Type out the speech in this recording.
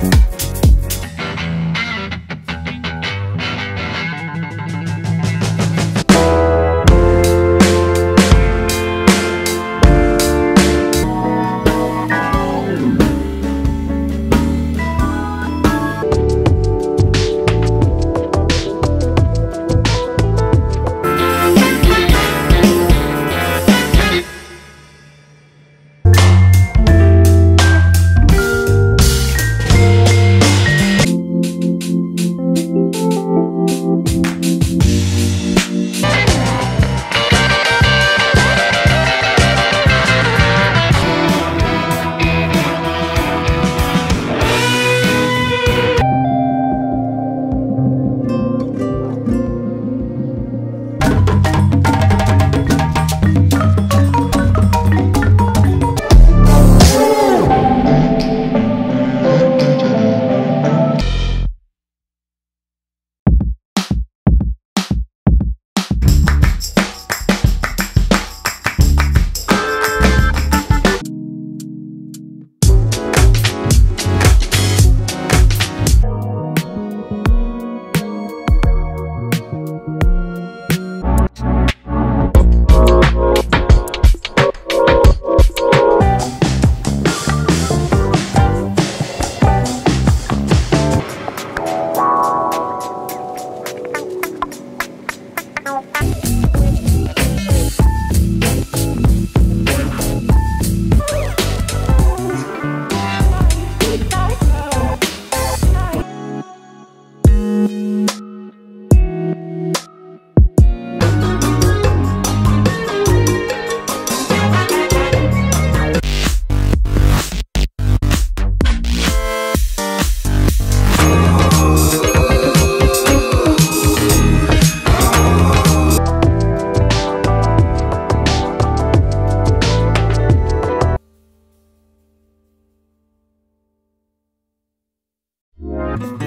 Thank Bye.